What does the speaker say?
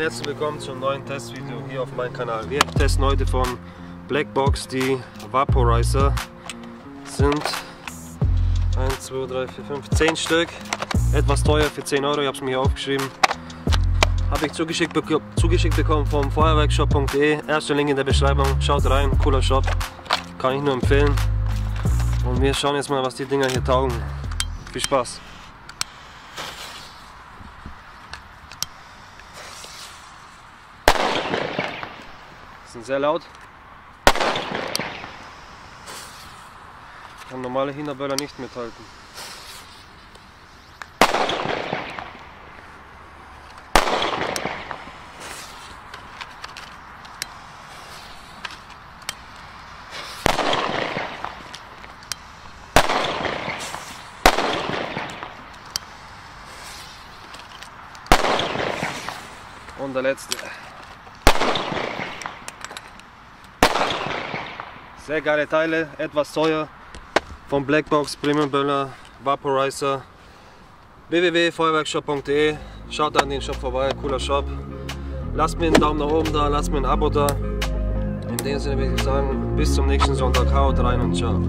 herzlich willkommen zum neuen Testvideo hier auf meinem Kanal. Wir testen heute von Blackbox die Vaporizer. Sind 1, 2, 3, 4, 5, 10 Stück. Etwas teuer für 10 Euro, ich habe es mir hier aufgeschrieben. Habe ich zugeschickt, bek zugeschickt bekommen vom Feuerwerkshop.de. Erster Link in der Beschreibung. Schaut rein, cooler Shop. Kann ich nur empfehlen. Und wir schauen jetzt mal, was die Dinger hier taugen. Viel Spaß! Sind sehr laut. Kann normale Hinterböller nicht mithalten. Und der letzte. Sehr geile Teile, etwas teuer. Vom Blackbox Premium Böller Vaporizer. www.feuerwerkshop.de Schaut an den Shop vorbei, cooler Shop. Lasst mir einen Daumen nach oben da, lasst mir ein Abo da. In dem Sinne würde ich sagen, bis zum nächsten Sonntag. Haut rein und ciao.